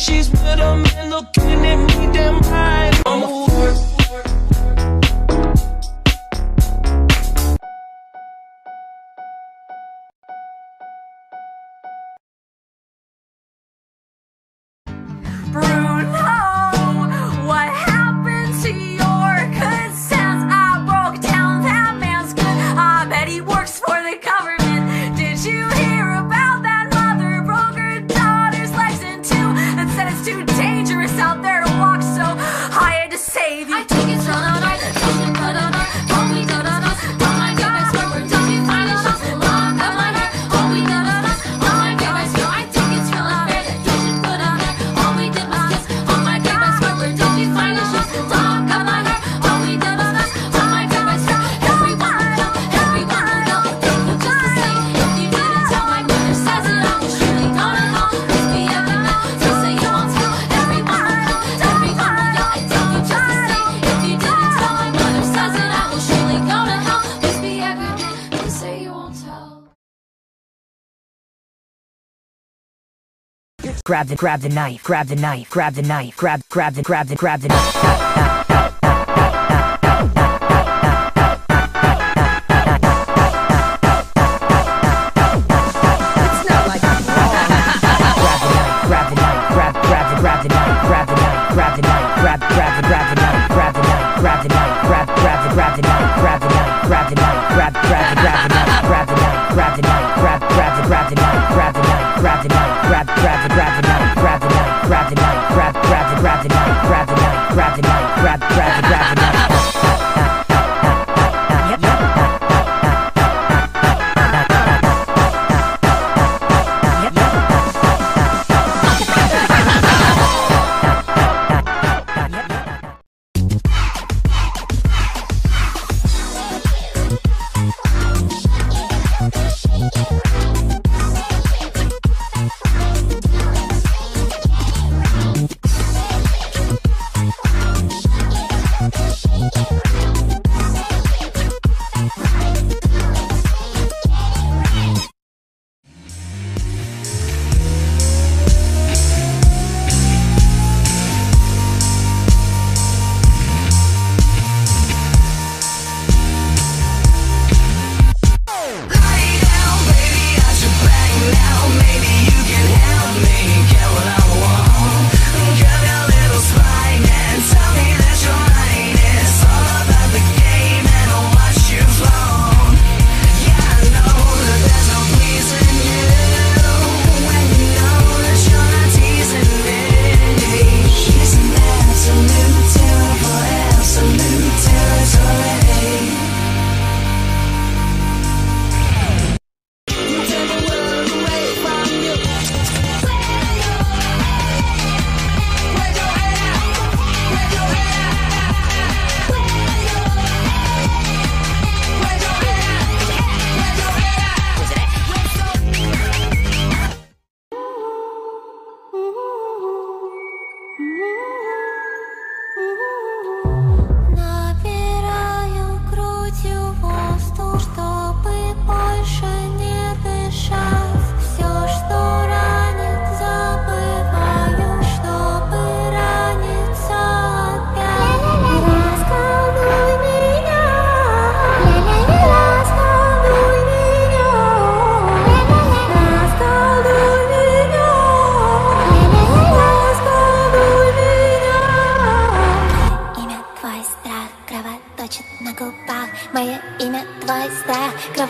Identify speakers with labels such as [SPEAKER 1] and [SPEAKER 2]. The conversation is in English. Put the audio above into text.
[SPEAKER 1] She's with a man looking at me damn right. I'm a
[SPEAKER 2] grab the grab the knife, grab the knife, grab the knife, grab grab the grab the grab the knife. knife, knife. grab grab the knife, grab the knife, grab grab the knife, grab the knife, grab the knife, grab grab the grab the knife, grab the knife, grab the knife, grab grab the grab the knife, grab the knife, grab the knife, grab grab the knife, grab the knife, grab the knife, grab the knife, grab the knife, grab the knife, grab the knife, grab the knife Чистая,